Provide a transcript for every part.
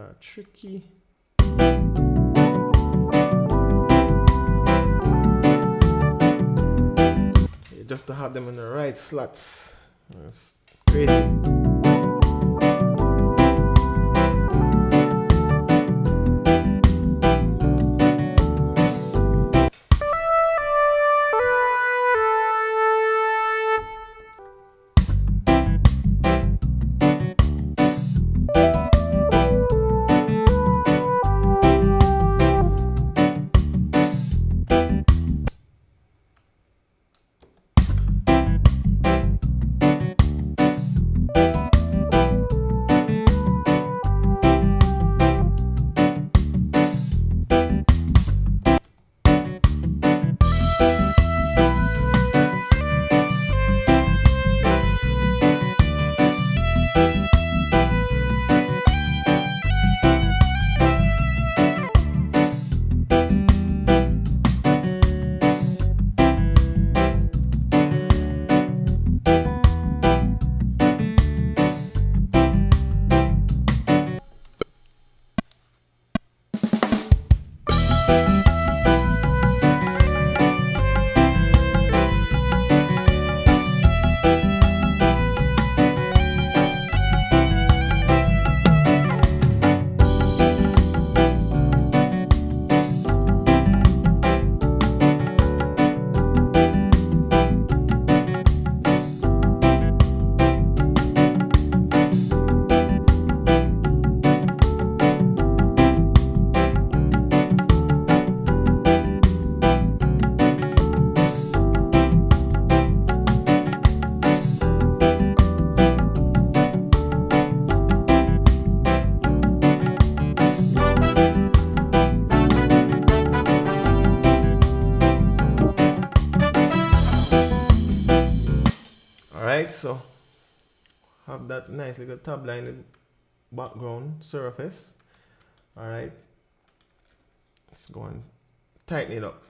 are tricky. just to have them in the right slots. Crazy. Nice little tab line background surface. All right let's go and tighten it up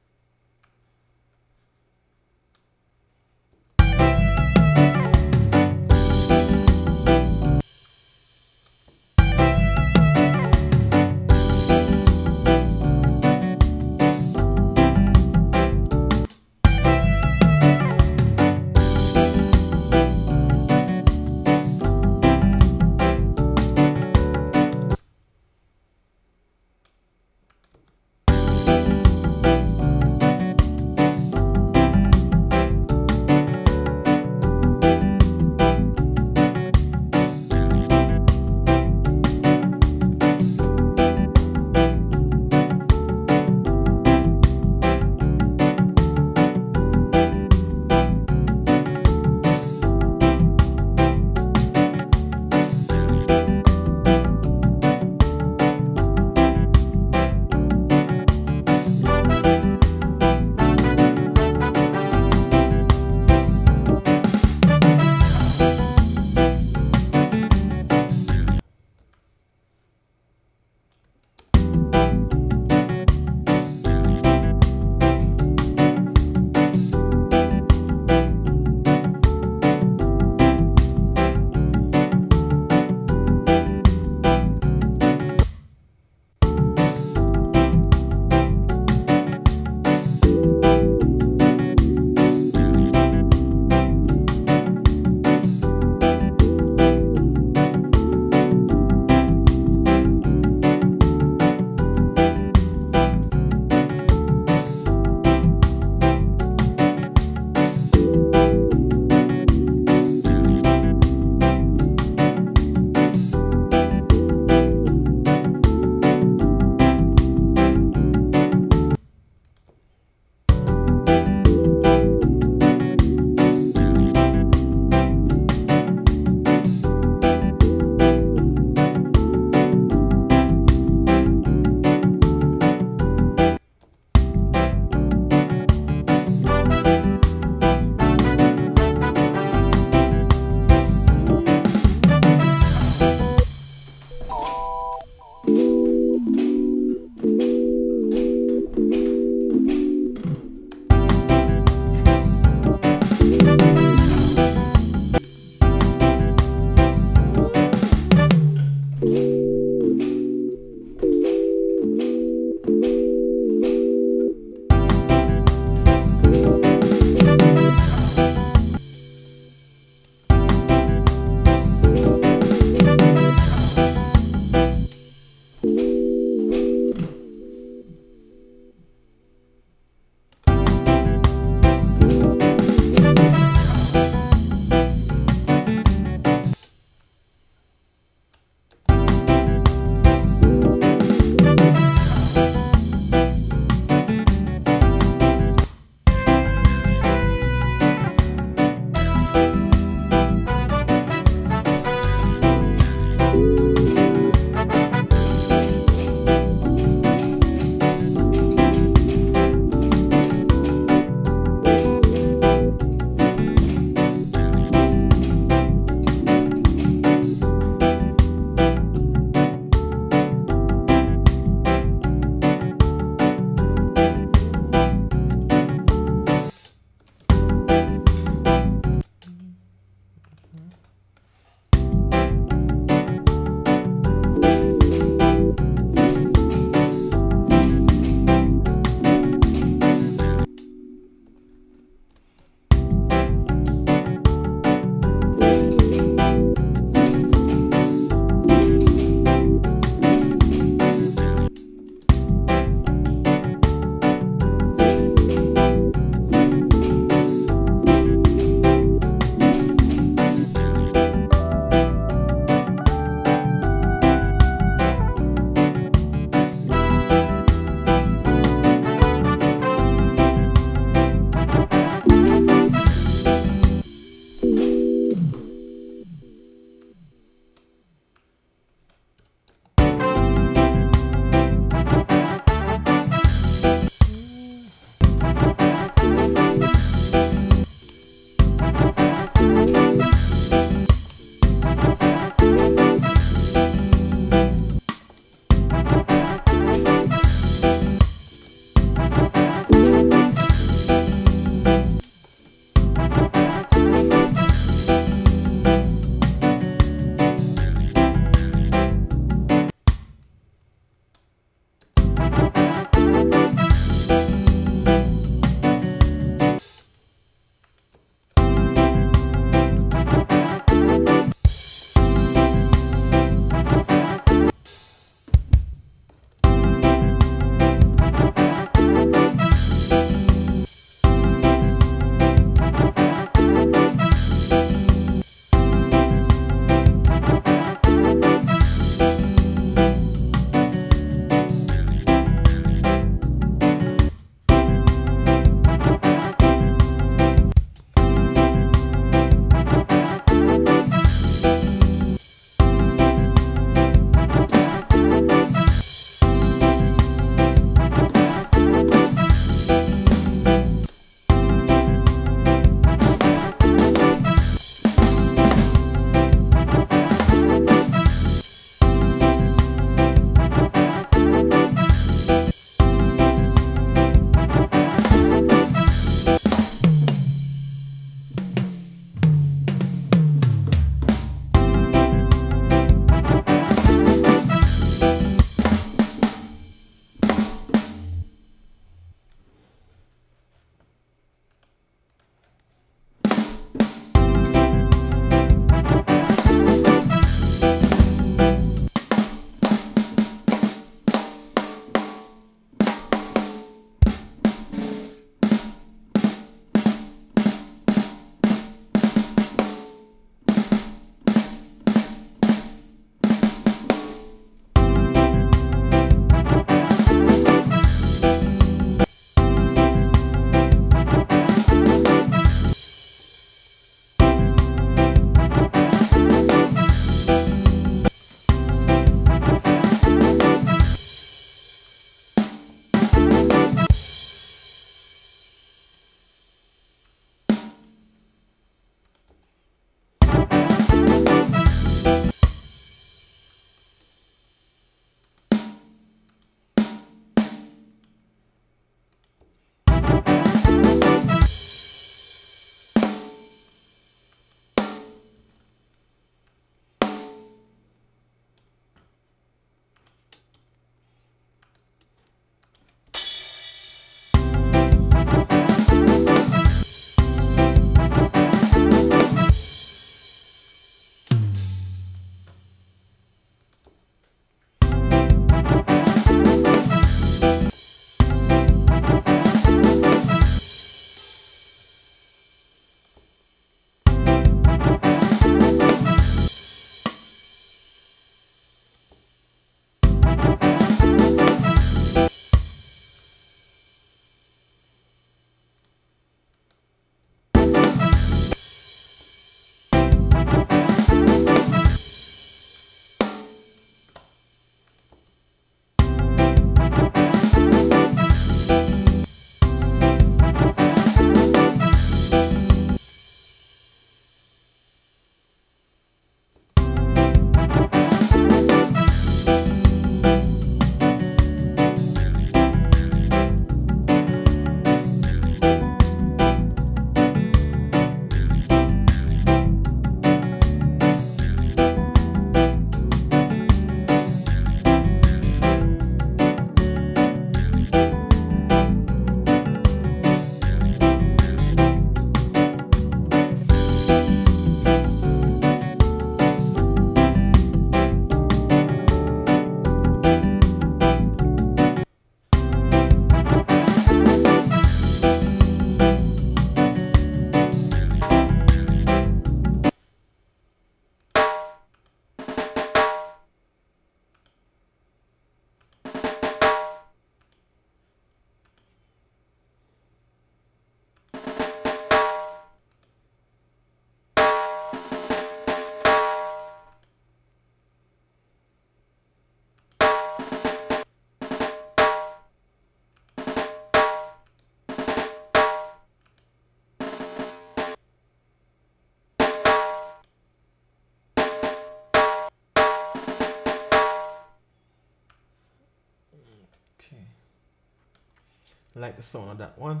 Like the sound of that one.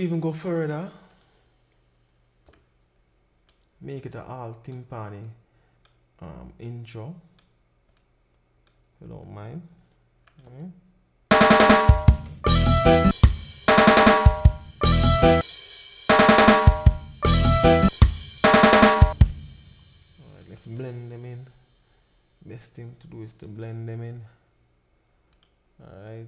Could even go further. Make it a all timpani um, intro. If you don't mind. Mm. Alright, let's blend them in. Best thing to do is to blend them in. Alright.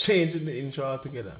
Changing the intro altogether.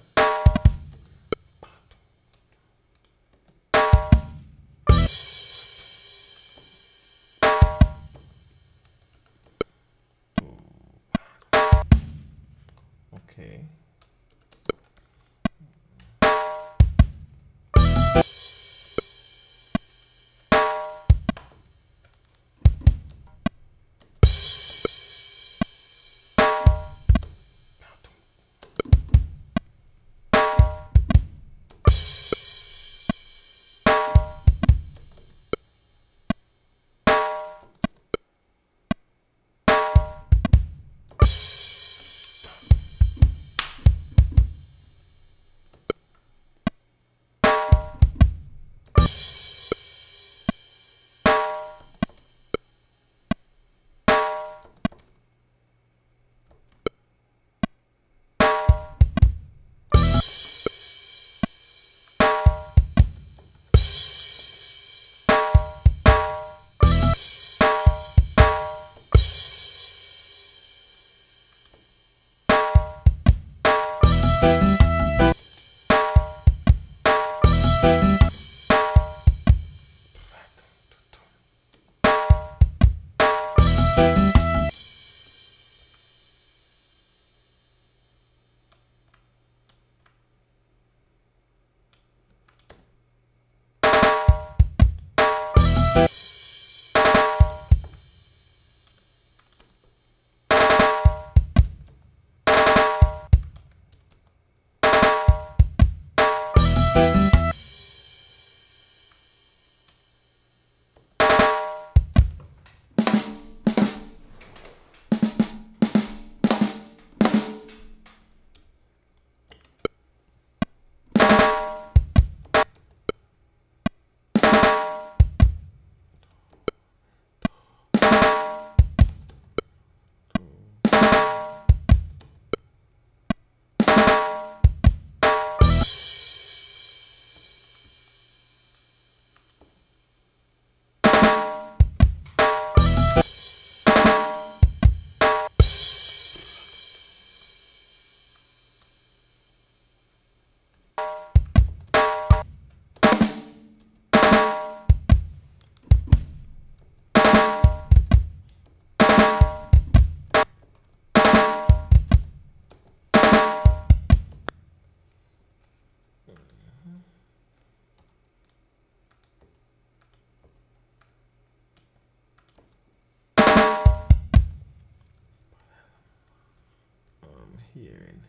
hearing.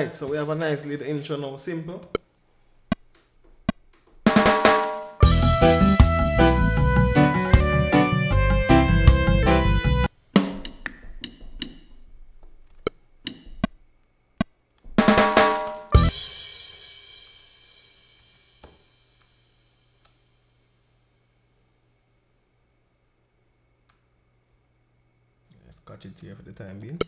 Alright, so we have a nice little intro now, simple. Let's catch it here for the time being.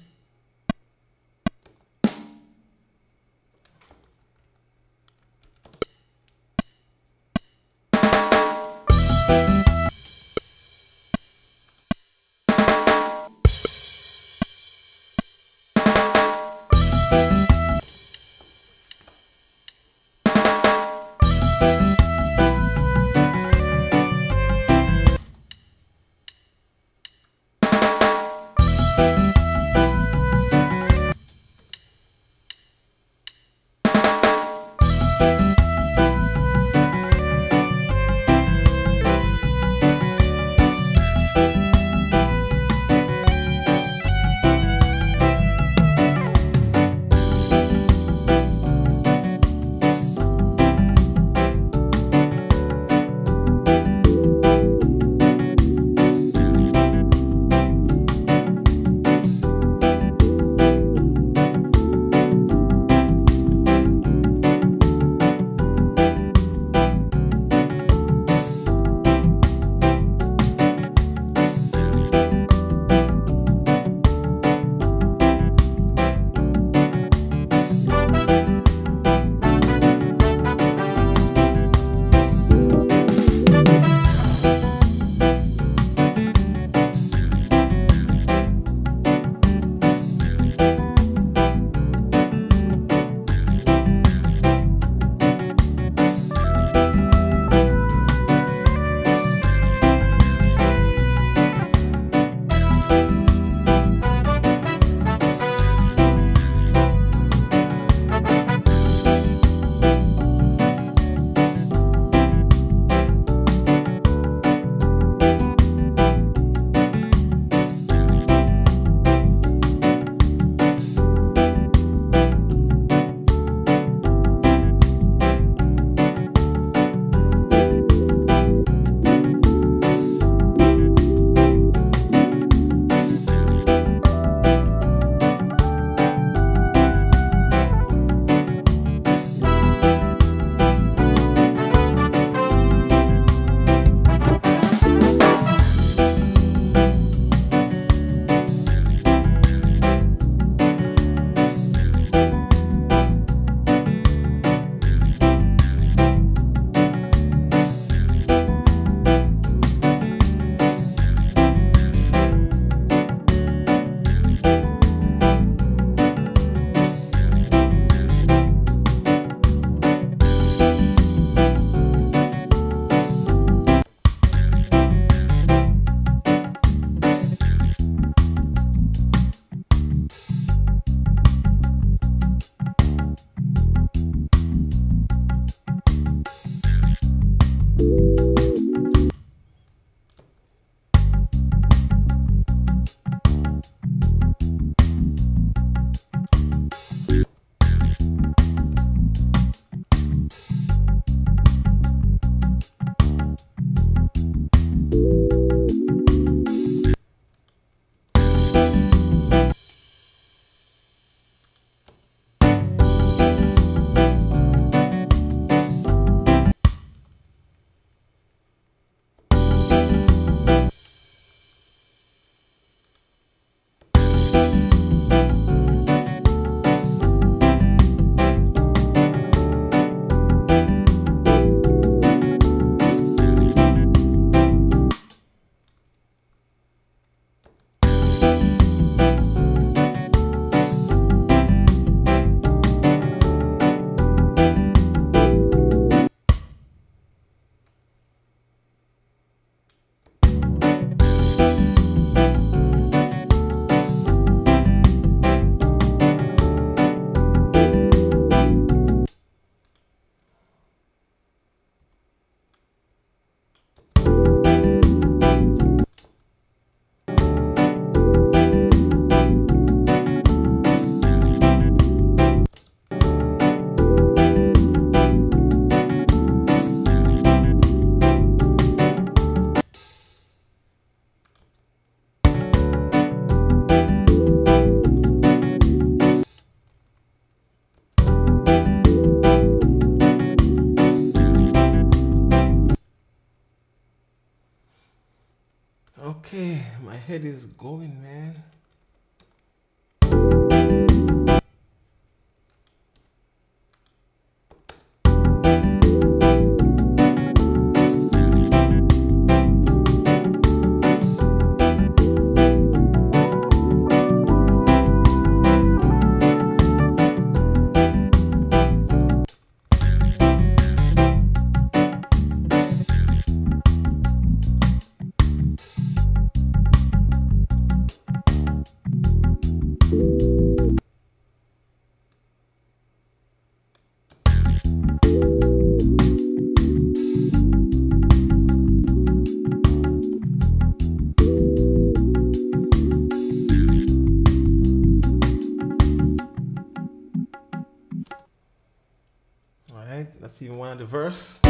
Okay, my head is going, man. The verse.